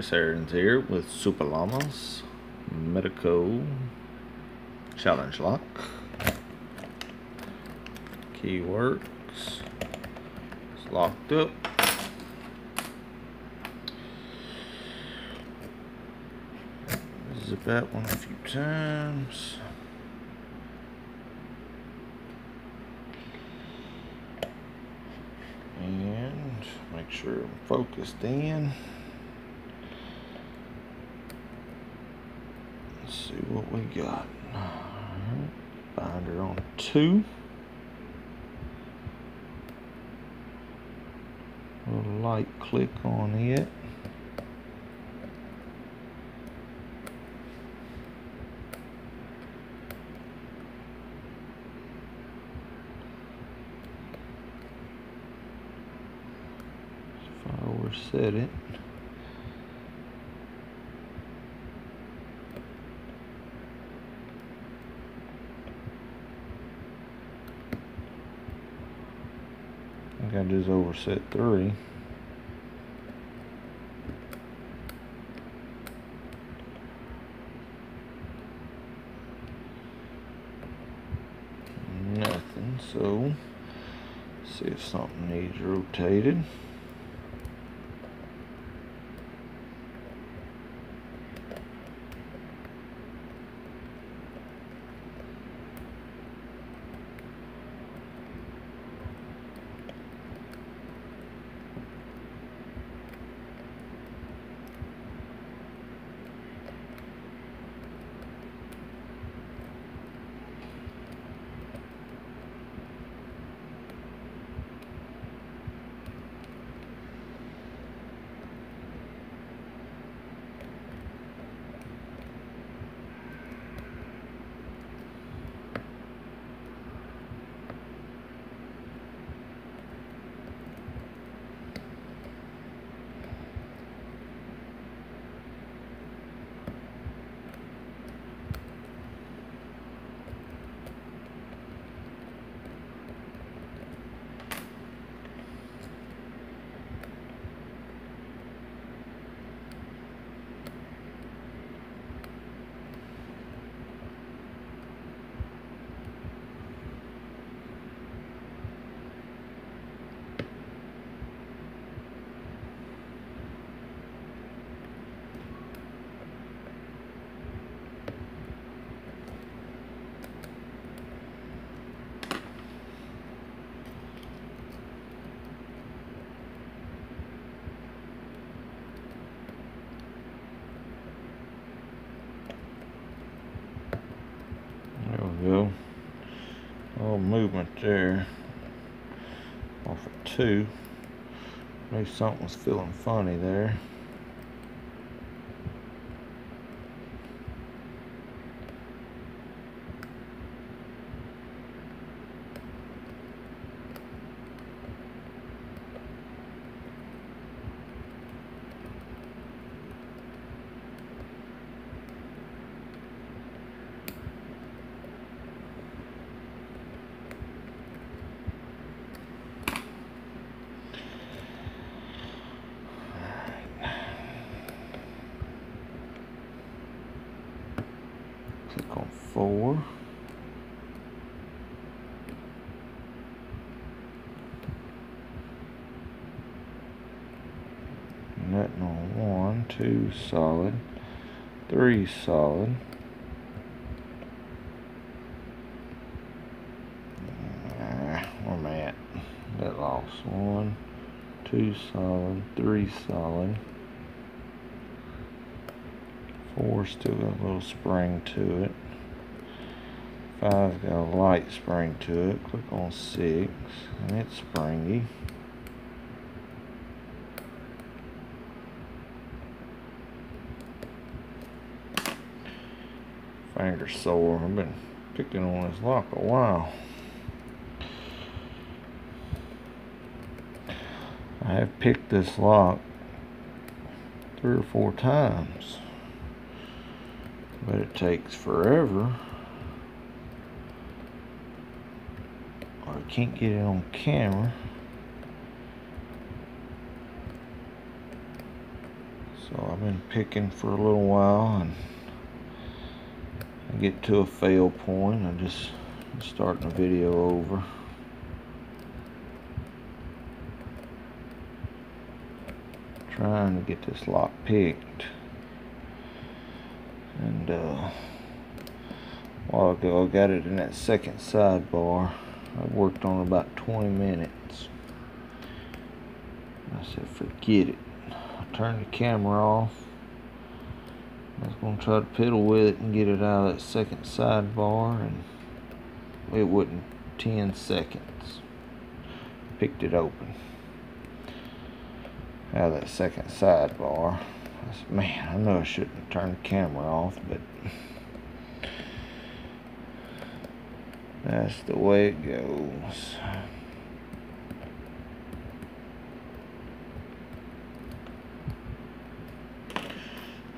Chris Ahrens here with Super Llamas Medeco Challenge Lock. Key works. It's locked up. Zip that one a few times. And make sure I'm focused in. Let's see what we got. Binder on two. Little light click on it. If I overset it. I over set three. Nothing, so see if something needs rotated. There we go. A little movement there. Off of two. Maybe something was feeling funny there. Click on four. On one, two solid, three solid. Where am I at? That lost one, two solid, three solid. Four still got a little spring to it. Five got a light spring to it. Click on six, and it's springy. Finger sore. I've been picking on this lock a while. I have picked this lock three or four times but it takes forever or I can't get it on camera So I've been picking for a little while and I get to a fail point. I'm just starting the video over. Trying to get this lock picked. And uh, while ago I got it in that second sidebar. I worked on about 20 minutes. I said forget it. I turned the camera off. I was going to try to piddle with it and get it out of that second sidebar and it wouldn't 10 seconds. Picked it open. Out of that second sidebar. I said, man, I know I shouldn't turned the camera off, but that's the way it goes.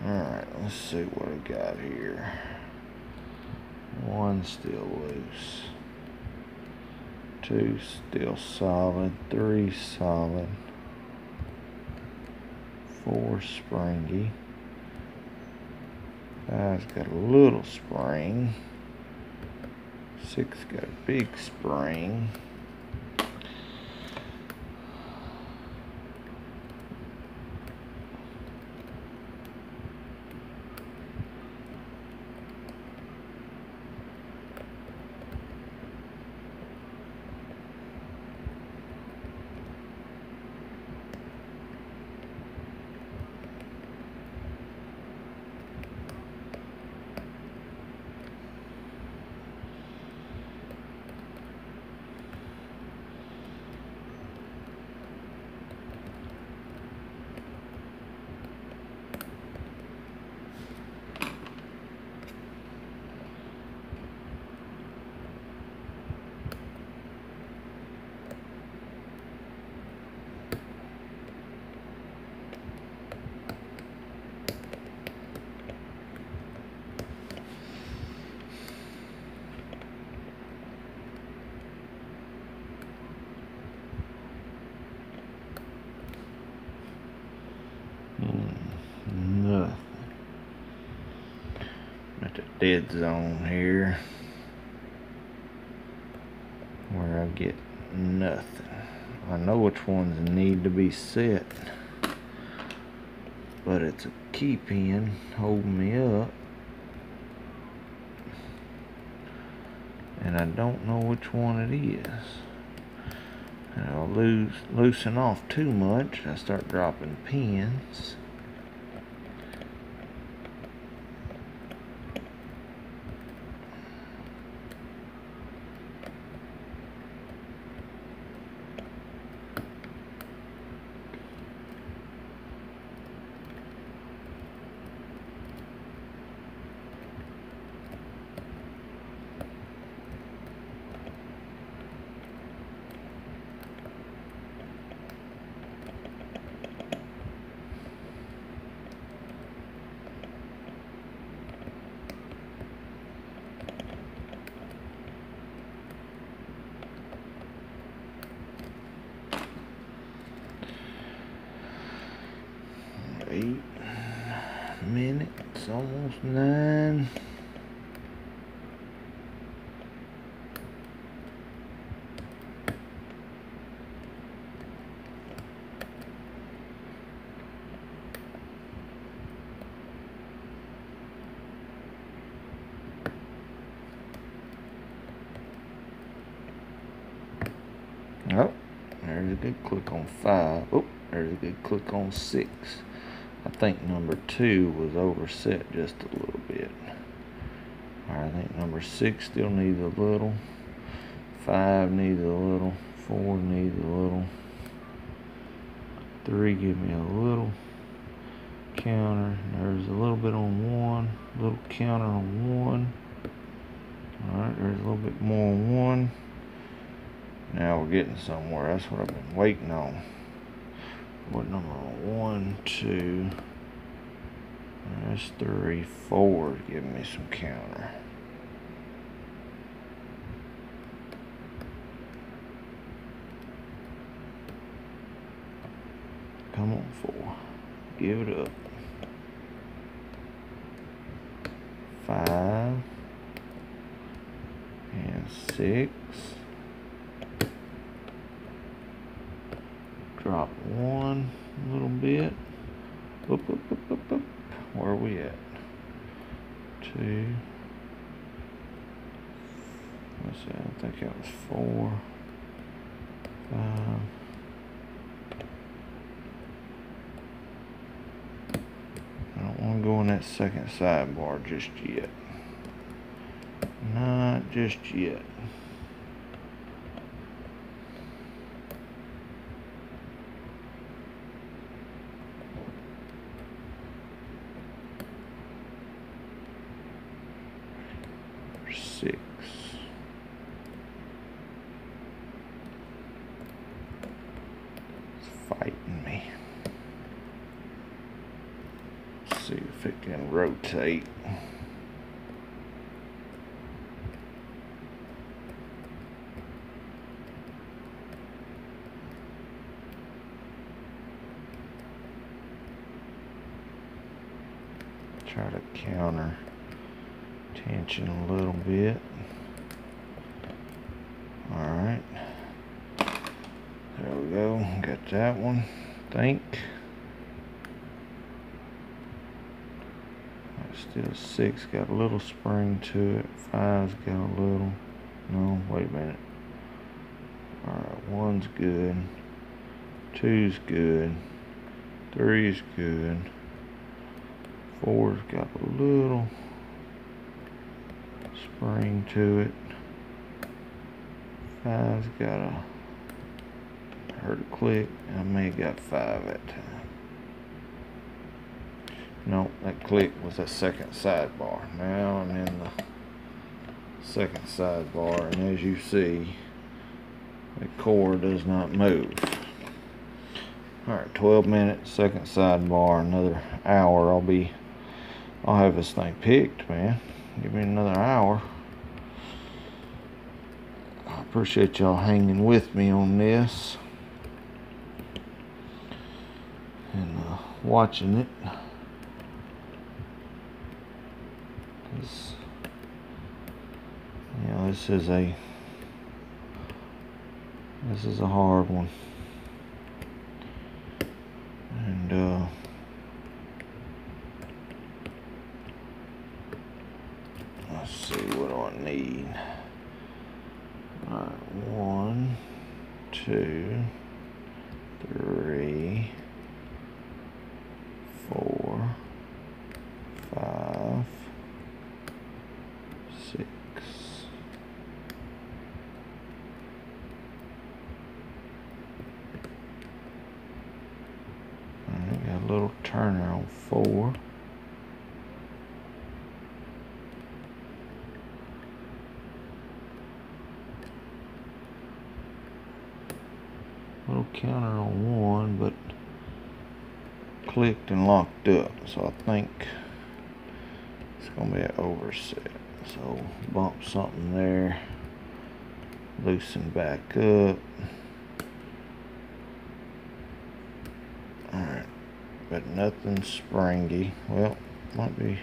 Alright, let's see what I got here. One still loose. Two still solid. Three solid. Four springy. Five's got a little spring. Six got a big spring. Nothing. At the dead zone here. Where I get nothing. I know which ones need to be set. But it's a key pin holding me up. And I don't know which one it is. And I'll lose, loosen off too much. I start dropping pins. Nine. Oh, there's a good click on five. Oh, there's a good click on six. I think number two was overset just a little bit. I think number six still needs a little. Five needs a little. Four needs a little. Three give me a little counter. There's a little bit on one. Little counter on one. Alright, there's a little bit more on one. Now we're getting somewhere. That's what I've been waiting on what number? One, two, that's three, four. Give me some counter. Come on, four. Give it up. Five and six. Was four, five. I don't want to go in that second sidebar just yet. Not just yet. Six. It's fighting me. See if it can rotate. Try to counter tension a little bit. Alright. There we go. Got that one. Think. Still six got a little spring to it. Five's got a little. No, wait a minute. Alright, one's good. Two's good. Three's good. Four's got a little spring to it. Five's got a heard a click. I may have got five that time. No, that click was that second sidebar. Now I'm in the second sidebar, and as you see, the core does not move. Alright, 12 minutes, second sidebar, another hour. I'll be, I'll have this thing picked, man. Give me another hour. I appreciate y'all hanging with me on this and uh, watching it. This, you know, this is a this is a hard one, and uh, let's see what I need. All right, one, two, three, four, five, six. Alright, got a little turner on four. Little counter on one, but clicked and locked up. So I think it's gonna be an overset. So bump something there. Loosen back up. Alright. But nothing springy. Well, might be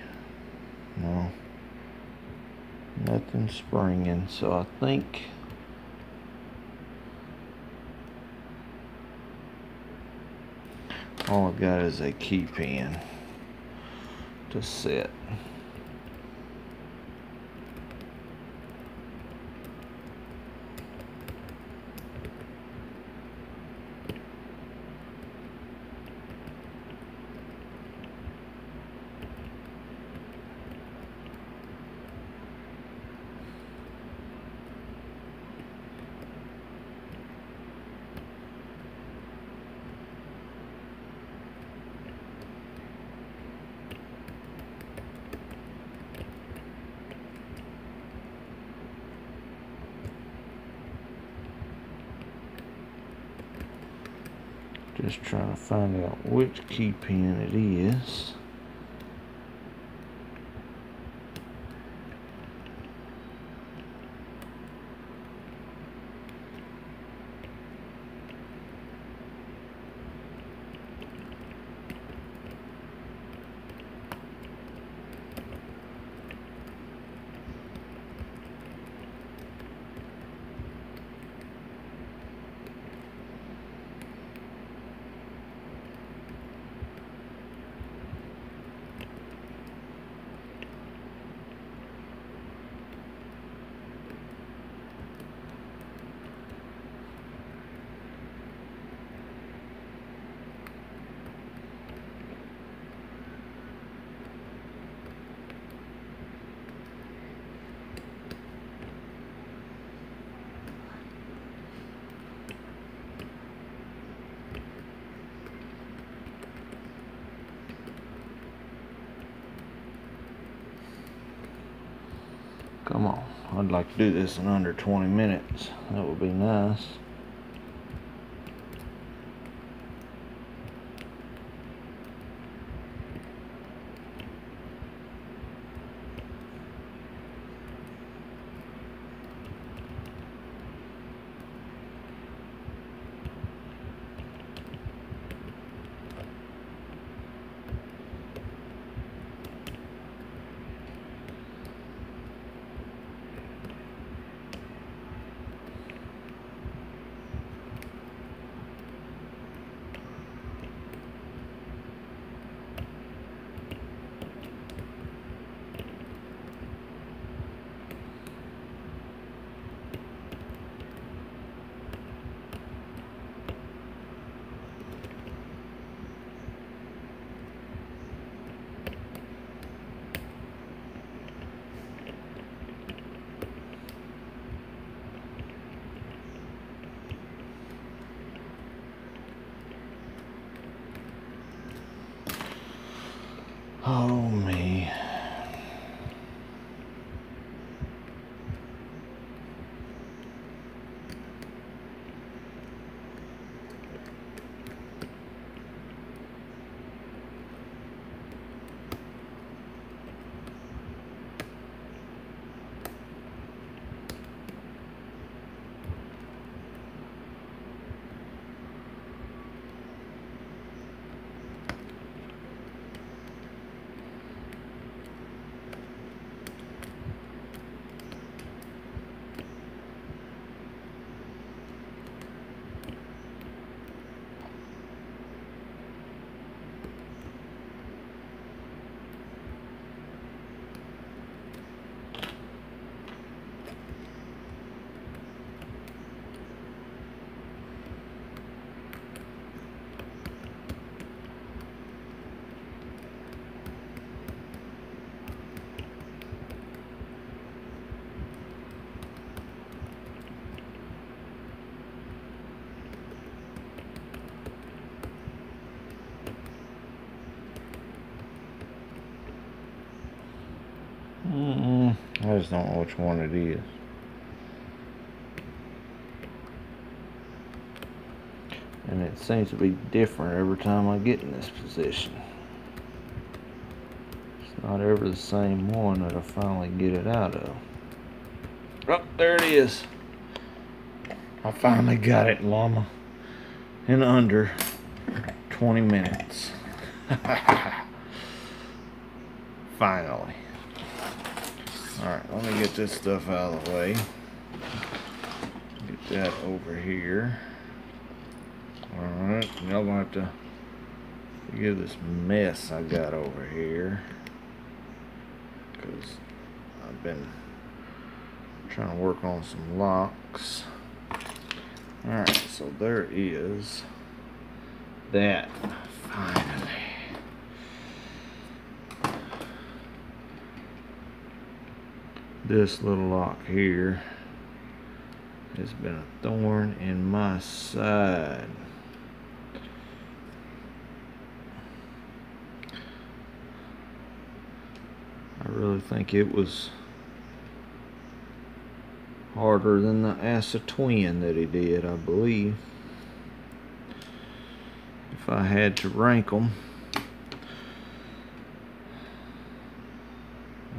no. Nothing springing. So I think all I've got is a key pin to set. Just trying to find out which key pin it is. Come on. I'd like to do this in under 20 minutes. That would be nice. Just don't know which one it is. And it seems to be different every time I get in this position. It's not ever the same one that I finally get it out of. Oh, there it is. I finally got it, llama. In under 20 minutes. finally. Alright, let me get this stuff out of the way. Get that over here. Alright, y'all gonna have to forgive this mess I got over here. Because I've been trying to work on some locks. Alright, so there is that finally. This little lock here has been a thorn in my side. I really think it was harder than the ASSA Twin that he did, I believe. If I had to rank them,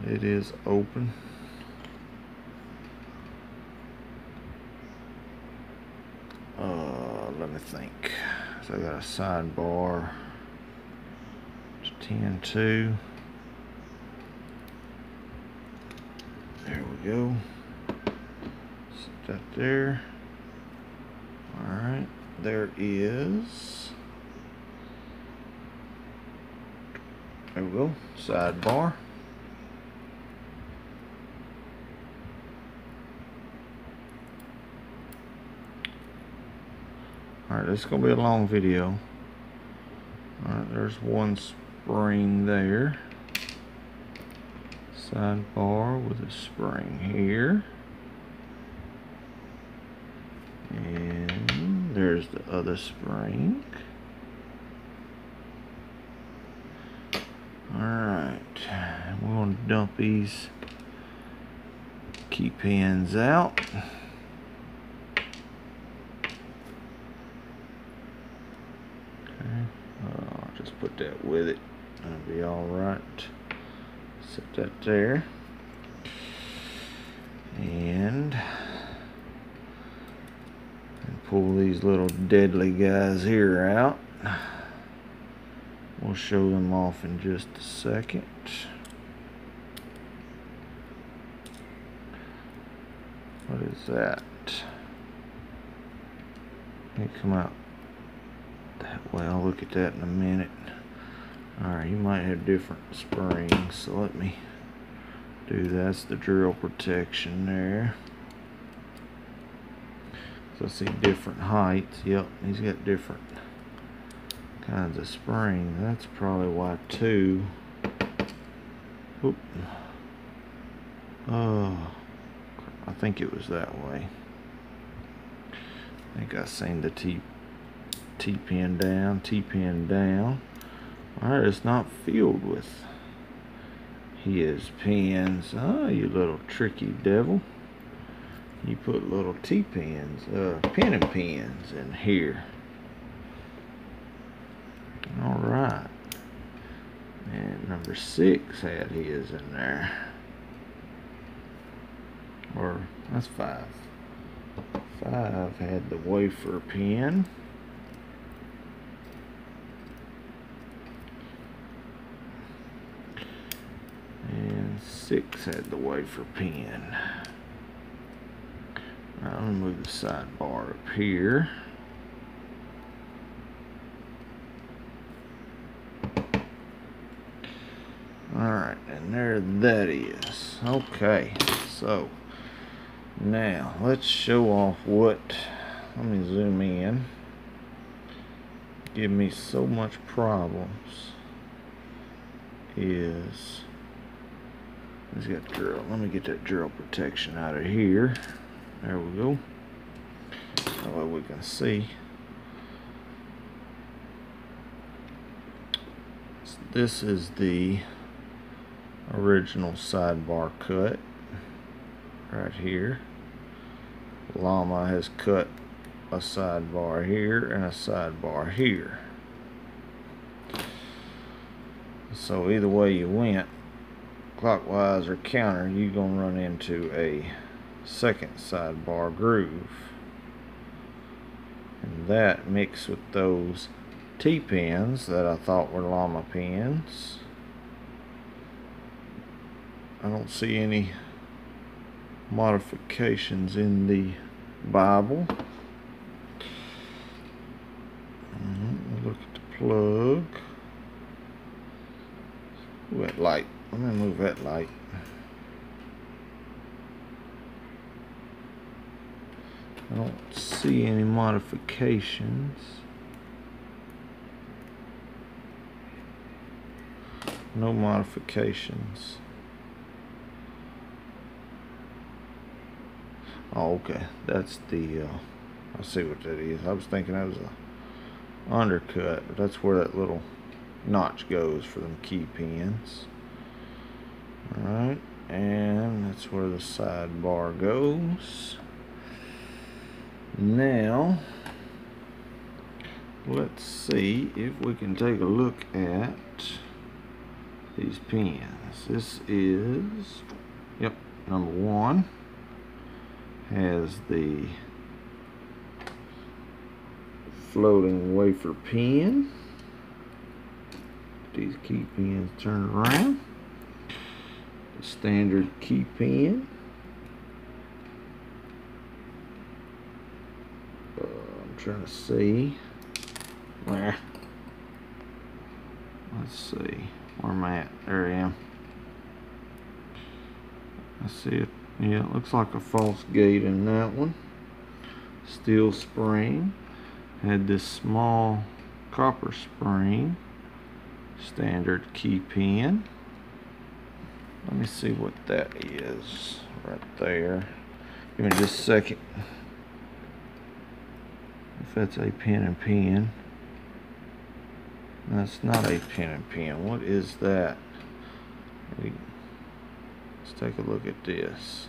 it is open. Think. So I got a sidebar. It's 10 2. There we go. Set there. Alright, there is. There we go. Sidebar. Alright, this is going to be a long video. Alright, there's one spring there. Sidebar with a spring here. And there's the other spring. Alright, we're going to dump these key pins out. Okay, uh, I'll just put that with it. That'll be all right. Set that there. And, pull these little deadly guys here out. We'll show them off in just a second. What is that? They come out that way. I'll look at that in a minute. Alright, you might have different springs, so let me do that's the drill protection there. So I see different heights. Yep, he's got different kinds of spring. That's probably why two. Oop. Oh, I think it was that way. I think I seen the T T pin down, T pin down. Alright, it's not filled with his pins. Ah, you little tricky devil. You put little T pins, uh, pinning pins in here. Alright. And number six had his in there. Or, that's five. Five had the wafer pin. And six had the wafer pin. Right, I'm gonna move the sidebar up here. Alright, and there that is. Okay, so now let's show off what, let me zoom in. Give me so much problems is He's got drill. Let me get that drill protection out of here. There we go. That way we can see. This is the original sidebar cut right here. Llama has cut a sidebar here and a sidebar here. So either way you went, clockwise or counter, you're going to run into a second sidebar groove. And that mixed with those T-pins that I thought were llama pins. I don't see any modifications in the Bible. Mm-hmm. Look at the plug. Wet light. Let me move that light. I don't see any modifications. No modifications. Oh, okay. That's the, uh, I see what that is. I was thinking that was a undercut, but that's where that little notch goes for them key pins. Alright, and that's where the sidebar goes. Now, let's see if we can take a look at these pins. This is, yep, number one has the floating wafer pin. These key pins turn around. The standard key pin. Uh, I'm trying to see. Where? Let's see. Where am I at? There I am. I see it yeah, it looks like a false gate in that one. Steel spring. Had this small copper spring standard key pin. Let me see what that is right there. Give me just a second. If that's a pin and pin. That's not a pin and pin. What is that? Let's take a look at this.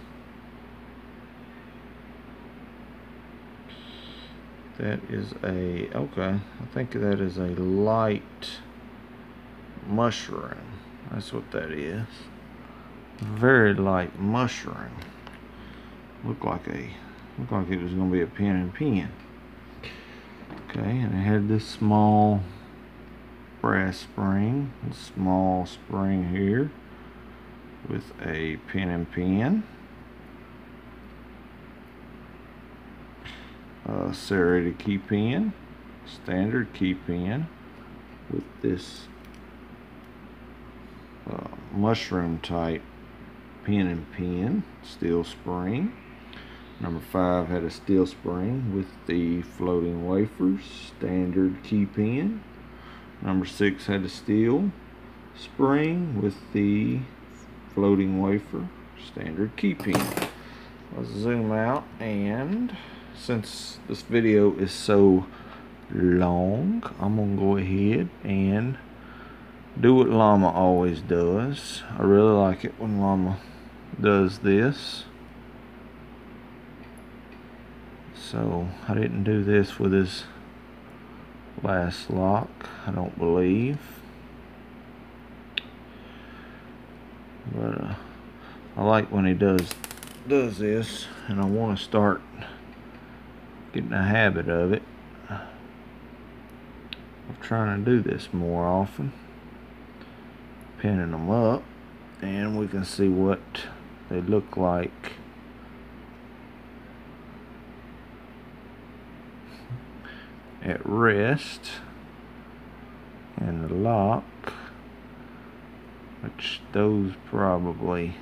That is a, okay, I think that is a light mushroom. That's what that is. Very light mushroom. Look like a look like it was gonna be a pin and pin okay and it had this small brass spring small spring here with a pin and pin uh, serrated key pin, standard key pin with this uh, mushroom type pin and pin, steel spring. Number five had a steel spring with the floating wafers, standard key pin. Number six had a steel spring with the floating wafer, standard key pin. Let's zoom out and since this video is so long, I'm to go ahead and do what Llama always does. I really like it when Llama does this. So I didn't do this with his last lock, I don't believe. But uh, I like when he does does this and I want to start getting a habit of it of trying to do this more often pinning them up and we can see what they look like at rest and the lock which those probably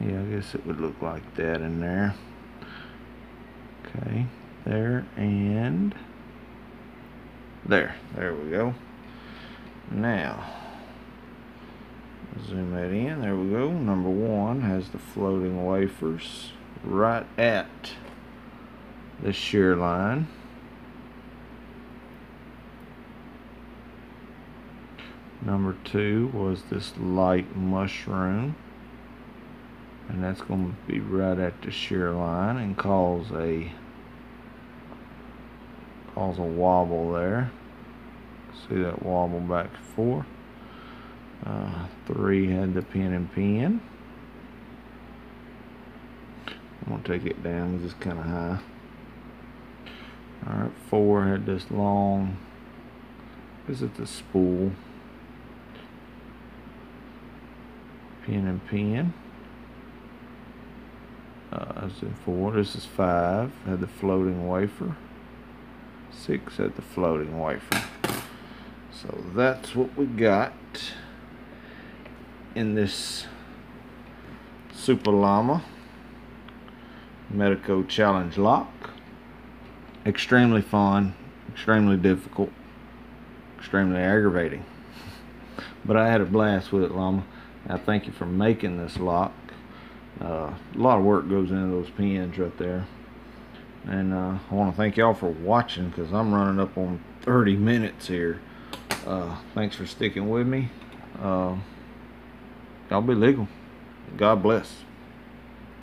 yeah I guess it would look like that in there Okay, there and there. There we go. Now, zoom that in. There we go. Number one has the floating wafers right at the shear line. Number two was this light mushroom and that's going to be right at the shear line and cause a cause a wobble there see that wobble back four. uh, three had the pin and pin I'm gonna take it down because it's kind of high. Alright four had this long is it the spool. Pin and pin uh, as in four this is five had the floating wafer. Six at the floating wafer so that's what we got in this Super Llama Medeco Challenge lock. Extremely fun extremely difficult extremely aggravating. But I had a blast with it Llama. I thank you for making this lock. Uh, a lot of work goes into those pins right there. And uh, I want to thank y'all for watching because I'm running up on 30 minutes here uh, thanks for sticking with me. Uh, y'all be legal. God bless